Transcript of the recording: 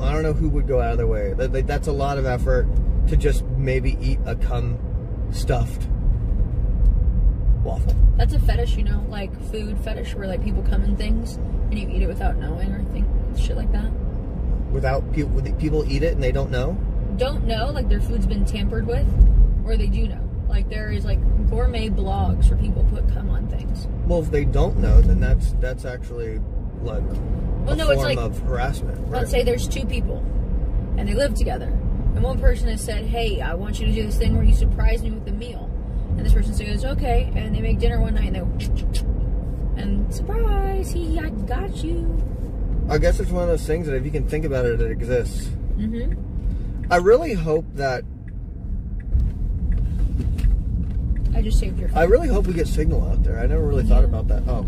I don't know who would go out of their way. That, that- that's a lot of effort to just maybe eat a cum stuffed waffle. That's a fetish, you know, like food fetish, where like people come in things and you eat it without knowing or think shit like that. Without people, people eat it and they don't know. Don't know, like their food's been tampered with, or they do know. Like there is like gourmet blogs where people put cum on things. Well, if they don't know, then that's that's actually like Well, a no, it's form like- of harassment. Right? Let's say there's two people and they live together. And one person has said, Hey, I want you to do this thing where you surprise me with a meal. And this person says, Okay. And they make dinner one night and they go, and surprise, he, I got you. I guess it's one of those things that if you can think about it, it exists. Mm-hmm. I really hope that I just saved your I really hope we get signal out there. I never really thought about that. Oh,